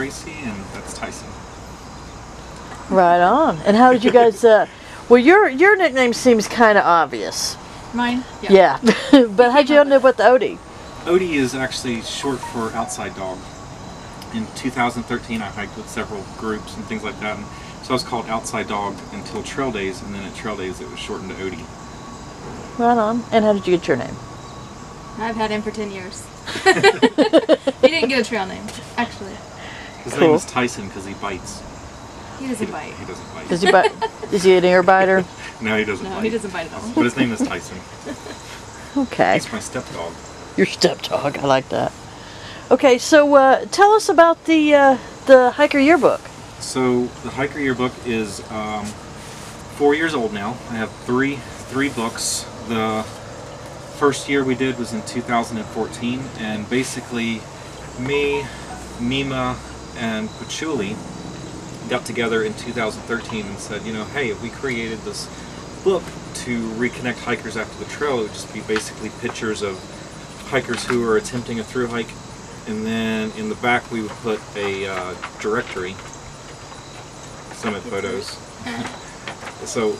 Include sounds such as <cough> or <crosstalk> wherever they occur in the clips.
Tracy, and that's Tyson. Right on. And how did you guys? <laughs> Uh, well, your your nickname seems kind of obvious. Mine? Yeah. <laughs> but how'd you end up with Odie? Odie is actually short for outside dog. In 2013, I hiked with several groups and things like that, and so I was called Outside Dog until Trail Days, and then at Trail Days it was shortened to Odie. Right on. And how did you get your name? I've had him for 10 years. <laughs> he didn't get a trail name, actually. His Cool. name is Tyson because he bites. He doesn't bite. He doesn't bite. Does he bite? is he an ear biter? <laughs> no, he doesn't No, bite. he doesn't bite at all. But his name is Tyson. <laughs> Okay. He's my stepdog. Your stepdog. I like that. Okay, so uh, tell us about the uh, the hiker yearbook. So the Hiker Yearbook is um, four years old now. I have three three books. The first year we did was in 2014, and basically, me, Mima, and Patchouli got together in 2013 and said, you know, hey, if we created this book to reconnect hikers after the trail, it would just be basically pictures of hikers who are attempting a through hike, and then in the back we would put a uh, directory summit photos. <laughs> so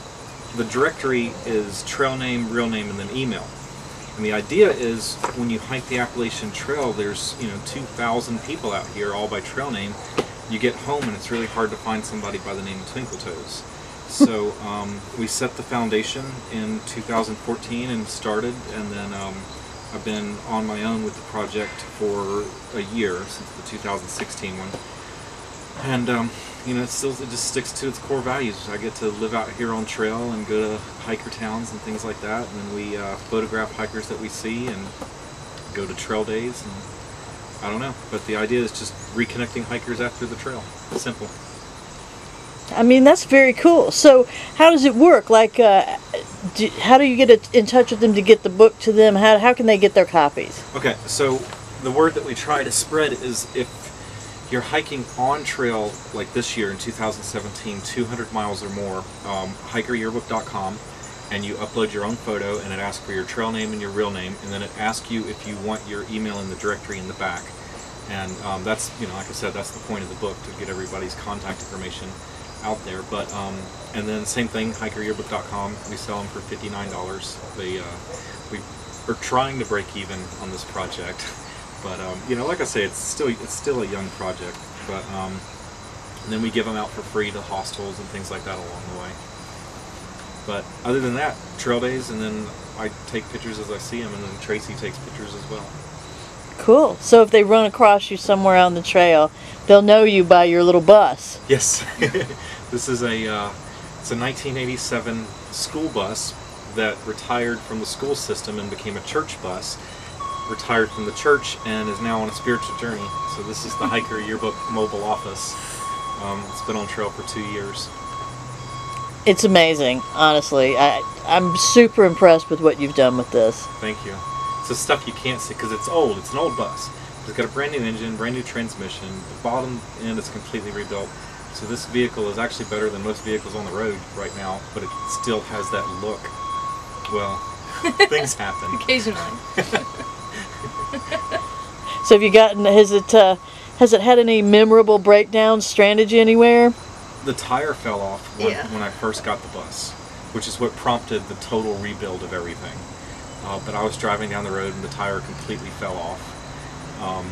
the directory is trail name, real name, and then email. And the idea is when you hike the Appalachian Trail, there's you know 2,000 people out here, all by trail name. You get home and it's really hard to find somebody by the name of Twinkle Toes. So <laughs> um, we set the foundation in 2014 and started, and then um, I've been on my own with the project for a year since the 2016 one. And um, you know, it still it just sticks to its core values. I get to live out here on trail and go to hiker towns and things like that, and then we uh, photograph hikers that we see and go to trail days and I don't know. But the idea is just reconnecting hikers after the trail. Simple. I mean, that's very cool. So, how does it work? Like, uh, do, how do you get it in touch with them to get the book to them? How, how can they get their copies? Okay, so the word that we try to spread is if you're hiking on trail like this year in 2017, 200 miles or more, um, hikeryearbook.com, and you upload your own photo, and it asks for your trail name and your real name, and then it asks you if you want your email in the directory in the back. And um, that's, you know, like I said, that's the point of the book to get everybody's contact information out there. But um, and then same thing, hikeryearbook.com. We sell them for $59. They uh, we are trying to break even on this project, <laughs> but um, you know, like I say, it's still it's still a young project. But um, and then we give them out for free to hostels and things like that along the way. But other than that, trail days, and then I take pictures as I see them, and then Tracy takes pictures as well. Cool. So, if they run across you somewhere on the trail, they'll know you by your little bus. Yes, <laughs> this is a uh, it's a 1987 school bus that retired from the school system and became a church bus. Retired from the church and is now on a spiritual journey. So this is the <laughs> Hiker Yearbook mobile office. Um, it's been on trail for two years. It's amazing, honestly. I, I'm super impressed with what you've done with this. Thank you. It's the stuff you can't see because it's old. It's an old bus. It's got a brand new engine, brand new transmission. The bottom end is completely rebuilt. So this vehicle is actually better than most vehicles on the road right now, but it still has that look. Well, <laughs> things happen. Occasionally. <laughs> <laughs> So, have you gotten? Has it? Uh, has it had any memorable breakdowns? Stranded you anywhere? The tire fell off when, Yeah. when I first got the bus, which is what prompted the total rebuild of everything. Uh, but I was driving down the road and the tire completely fell off. Um,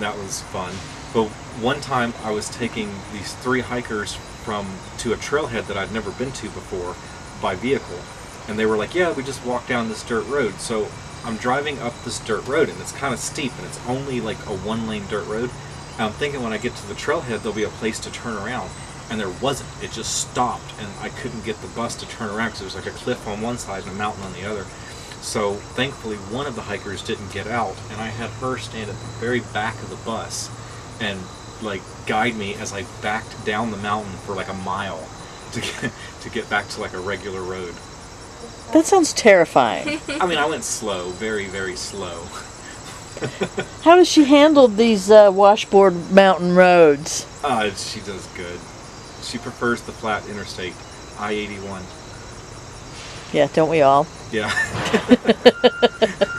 that was fun. But one time I was taking these three hikers from to a trailhead that I'd never been to before by vehicle, and they were like, "Yeah, we just walked down this dirt road." So I'm driving up this dirt road, and it's kind of steep, and it's only like a one-lane dirt road. And I'm thinking when I get to the trailhead, there'll be a place to turn around, and there wasn't. It just stopped, and I couldn't get the bus to turn around because there was like a cliff on one side and a mountain on the other. So thankfully, one of the hikers didn't get out, and I had her stand at the very back of the bus and like guide me as I backed down the mountain for like a mile to get <laughs> to get back to like a regular road. That sounds terrifying. <laughs> I mean, I went slow, very very slow. How has she handled these uh, washboard mountain roads? Uh, she does good. She prefers the flat interstate, I-81. Yeah, don't we all? Yeah. <laughs>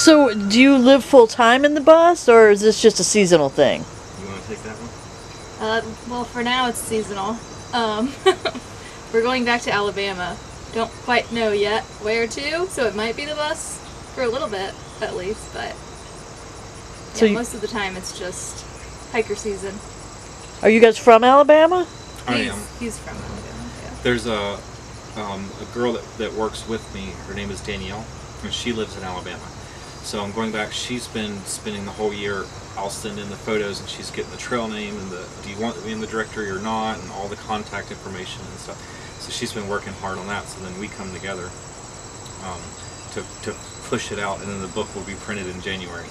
So, do you live full time in the bus, or is this just a seasonal thing? You want to take that one? Uh, well, for now it's seasonal. Um, <laughs> we're going back to Alabama. Don't quite know yet where to, so it might be the bus for a little bit at least. But So you- most of the time it's just hiker season. Are you guys from Alabama? I he's, am. He's from Alabama. Yeah. There's a um, a girl that, that works with me. Her name is Danielle, and she lives in Alabama. So I'm going back. She's been spending the whole year. I'll send in the photos, and she's getting the trail name and the do you want to be in the directory or not, and all the contact information and stuff. So she's been working hard on that. So then we come together um, to to push it out, and then the book will be printed in January.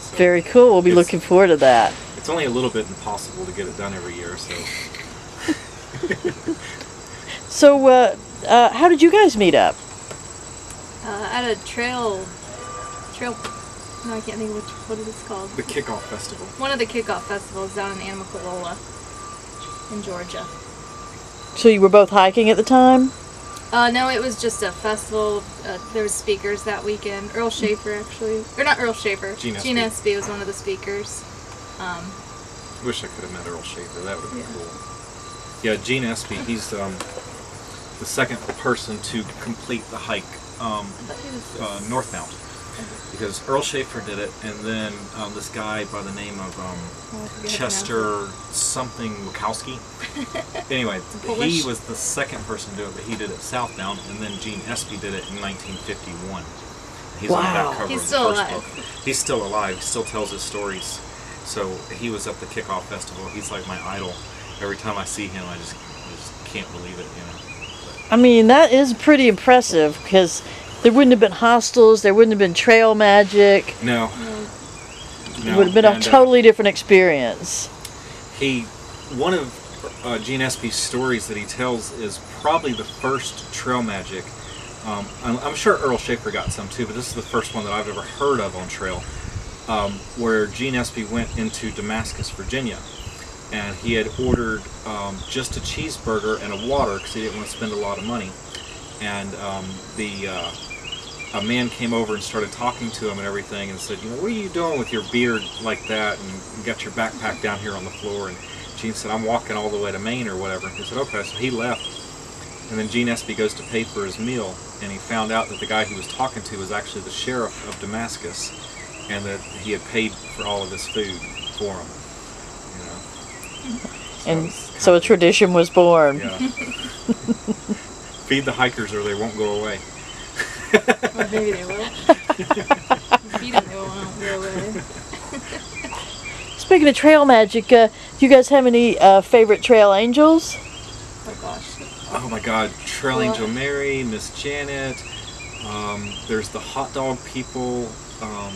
So Very cool. We'll be looking forward to that. It's only a little bit impossible to get it done every year. So <laughs> So, uh, uh, how did you guys meet up? Uh, at a trail, trail. No, I can't think of which what it is called. the kickoff festival. One of the kickoff festivals down in Amicalola, in Georgia. So you were both hiking at the time? Uh, no, it was just a festival. Uh, there was speakers that weekend. Earl Shaffer, actually, or not Earl Shaffer. Gene Gene Espy. Espy was one of the speakers. Um, Wish I could have met Earl Shaffer. That would have been Yeah. cool. Yeah, Gene Espy. He's um, the second person to complete the hike um, but he was uh, northbound because Earl Shaffer did it, and then um, this guy by the name of um, I forget how to pronounce Chester something Wachowski. <laughs> anyway, he was the second person to do it, but he did it southbound, and then Gene Espy did it in 1951. He's on the Wow. cover He's of the still first alive. book. He's still alive. He still tells his stories. So he was at the kickoff festival. He's like my idol. Every time I see him, I just, I just can't believe it. You know. I mean, that is pretty impressive because there wouldn't have been hostels, there wouldn't have been trail magic. No. it. No, It would have been a uh, totally different experience. he one of uh, Gene Espy's stories that he tells is probably the first trail magic. Um, I'm, I'm sure Earl Shaffer got some too, but this is the first one that I've ever heard of on trail, um, where Gene Espy went into Damascus, Virginia, and he had ordered um, just a cheeseburger and a water because he didn't want to spend a lot of money, and um, the uh, a man came over and started talking to him and everything and said, you know, what are you doing with your beard like that and you got your backpack down here on the floor? And Gene said, I'm walking all the way to Maine or whatever. And He said, okay. So he left. And then Gene Espy goes to pay for his meal and he found out that the guy he was talking to was actually the sheriff of Damascus and that he had paid for all of his food for him. You know? So And so a tradition was born. Yeah. <laughs> Feed the hikers or they won't go away. Or maybe they will. <laughs> Feed them, they won't go away. Speaking of trail magic, uh, do you guys have any uh, favorite trail angels? Oh gosh. Oh my God, Trail Well- Angel Mary, Miss Janet. Um, there's the hot dog people. Um,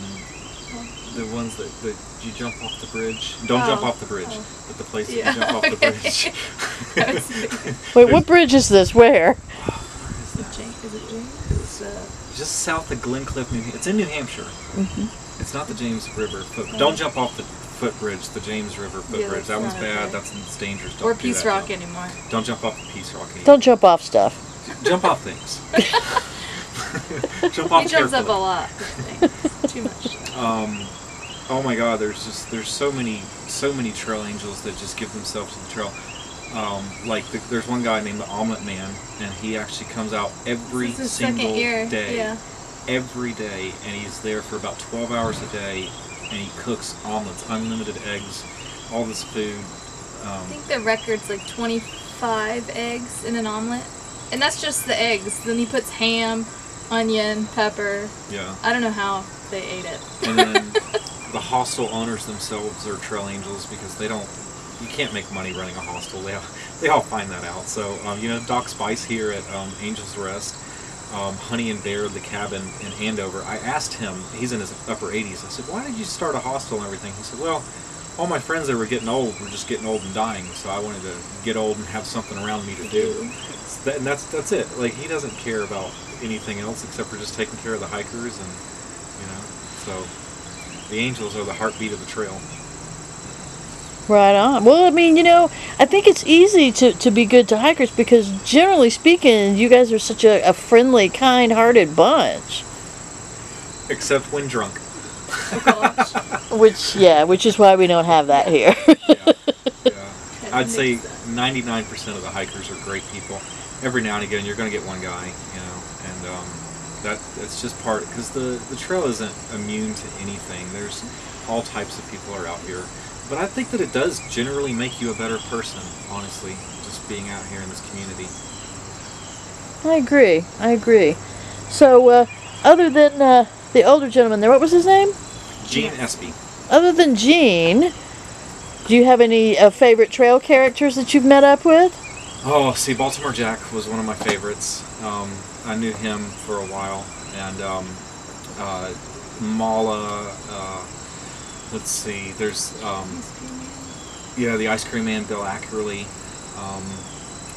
the ones that, that you jump off the bridge. Don't jump Oh, off the bridge, oh. but the place Yeah, that you jump off the <laughs> bridge. I was thinking, Wait, what bridge is this? Where? <sighs> <laughs> is it James? Is it James? It's, uh, Just south of Glencliff, New. It's in New Hampshire. Mm-hmm. It's not the James River foot. Don't jump off the footbridge, the James River footbridge. that's that one's bad. okay. That's it's dangerous. Don't or do Peace that, Rock Don't, anymore. don't jump off the Peace Rock. either. Don't jump off stuff. <laughs> jump off things. <laughs> <laughs> jump off He jumps up a lot. Too much. Um, oh my God, there's just there's so many so many trail angels that just give themselves to the trail. Um, like the, there's one guy named the Omelet Man, and he actually comes out every This is his single year. day, Yeah. every day, and he's there for about 12 hours a day, and he cooks omelets, unlimited eggs, all this food. I Um, think the record's like 25 eggs in an omelet. And that's just the eggs. Then he puts ham, onion, pepper. yeah, I don't know how they ate it. and then <laughs> the hostel owners themselves are trail angels because they don't you can't make money running a hostel. They all, <laughs> they all find that out. So um, you know doc spice here at um, angels rest um, honey and bear the cabin in andover i asked him he's in his upper 80s i said why did you start a hostel and everything? He said well all my friends that were getting old were just getting old and dying so i wanted to get old and have something around me to do. So <laughs> that, and that's that's it. Like he doesn't care about anything else except for just taking care of the hikers and you know so the angels are the heartbeat of the trail Right on. Well, I mean, you know, I think it's easy to, to be good to hikers because generally speaking, you guys are such a, a friendly, kind hearted bunch. except when drunk Oh. <laughs> Which, yeah, which is why we don't have that here. yeah. I'd say 99% of the hikers are great people. Every now and again, you're going to get one guy, you know, and um, that that's just part because the the trail isn't immune to anything. There's all types of people are out here, but I think that it does generally make you a better person. Honestly, just being out here in this community. I agree. I agree. So, uh, other than uh, the older gentleman there, what was his name? Gene Espy. Other than Gene, do you have any uh, favorite trail characters that you've met up with? Oh, see, Baltimore Jack was one of my favorites. Um, I knew him for a while, and um, uh, Mala. Let's see, there's um, yeah, the Ice Cream Man, Bill Ackerly. Um,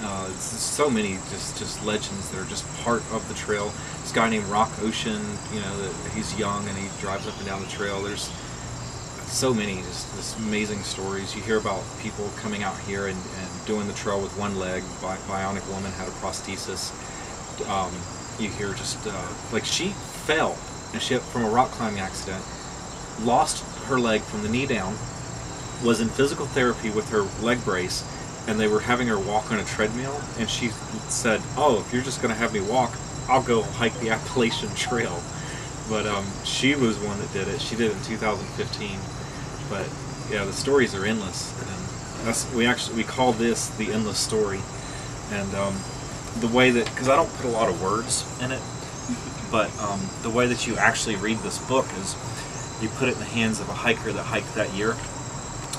uh, so many just just legends that are just part of the trail. This guy named Rock Ocean, you know, he's young and he drives up and down the trail. There's so many just this amazing stories. You hear about people coming out here and, and doing the trail with one leg. Bi- Bionic woman had a prosthesis. Um, you hear just uh, like she fell and she from a rock climbing accident, lost her leg from the knee down, was in physical therapy with her leg brace, and they were having her walk on a treadmill. And she said, "Oh, if you're just going to have me walk, I'll go hike the <laughs> Appalachian Trail." But um, she was one that did it. She did it in 2015. But yeah, the stories are endless, and that's we actually we call this the endless story. And um, the way that because I don't put a lot of words in it, but um, the way that you actually read this book is you put it in the hands of a hiker that hiked that year,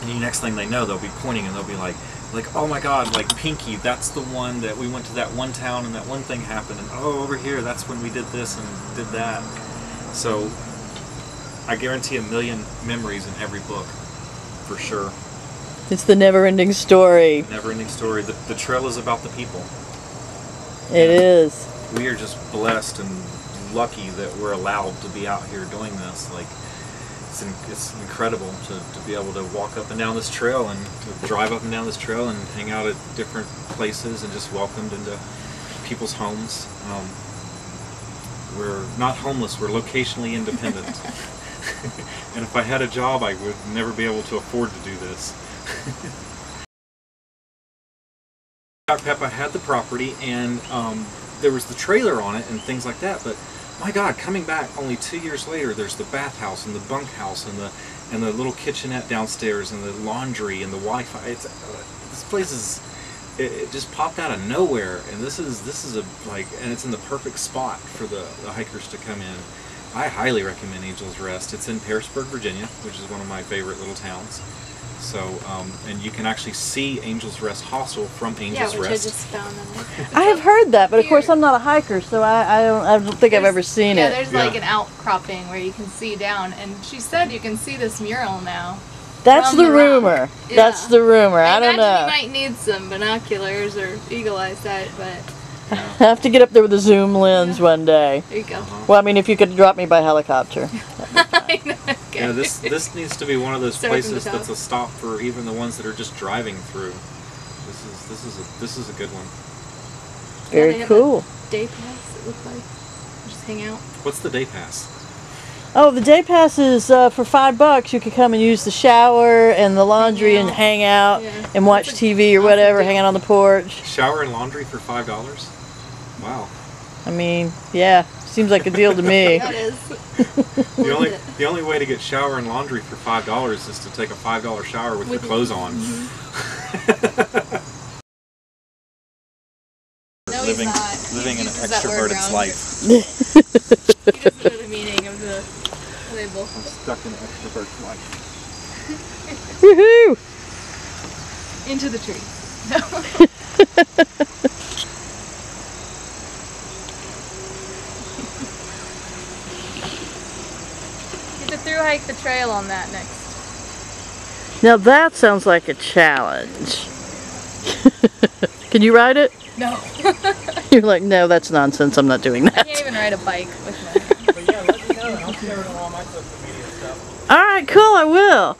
and the next thing they know, they'll be pointing and they'll be like, like, oh my God, like Pinky, that's the one that we went to that one town and that one thing happened, and oh, over here, that's when we did this and did that. So I guarantee a million memories in every book, for sure. It's the never-ending story. Never-ending story. The, the trail is about the people. It is. We are just blessed and lucky that we're allowed to be out here doing this. Like, it's, in, it's incredible to, to be able to walk up and down this trail and to drive up and down this trail and hang out at different places and just welcomed into people's homes. Um, we're not homeless, we're locationally independent. <laughs> and if I had a job, I would never be able to afford to do this. <laughs> Peppa had the property and um, there was the trailer on it and things like that, but my God, coming back only two years later, there's the bathhouse and the bunkhouse and the and the little kitchenette downstairs and the laundry and the Wi-Fi. It's uh, this place is it, it just popped out of nowhere, and this is this is a like and it's in the perfect spot for the, the hikers to come in. I highly recommend Angel's Rest. It's in Pearisburg, Virginia, which is one of my favorite little towns. So, um, and you can actually see Angel's Rest Hostel from Yeah, Angel's which I Rest. just found on there. I have heard that, but of course I'm not a hiker, so I, I don't I don't think I've ever seen yeah, it. there's Yeah. There's like an outcropping where you can see down, and she said you can see this mural now. That's the the rumor. Yeah. That's the rumor. I, don't imagine know. you might need some binoculars or eagle eye sight, but <laughs> I have to get up there with a zoom lens one day. there you go. Uh-huh. Well, I mean, if you could drop me by helicopter. <laughs> I know, okay. <laughs> Yeah, this this needs to be one of those Start places that's a stop for even the ones that are just driving through. This is this is a this is a good one. Very have cool. Day pass, it looked like. Just hang out. What's the day pass? Oh, the day pass is uh, for five bucks. You could come and use the shower and the laundry and hang out Yeah. and watch TV or whatever, deal. hang out on the porch. Shower and laundry for five dollars. Wow. I mean, yeah, seems like a deal to me. <laughs> That is. The only the only way to get shower and laundry for five dollars is to take a five dollar shower with, With your clothes on. No, he's living. He living an uses extroverted life. <laughs> He doesn't know the meaning of the label. I'm stuck in an extroverted life. Woohoo! Into the tree. Get <laughs> to through hike the trail on that next. Now that sounds like a challenge. <laughs> Can you ride it? No. <laughs> You're like, no, that's nonsense. I'm not doing that. I that. can't even ride a bike with my. But yeah, let me know. I'll share it on all my social media stuff. All right, cool. I will.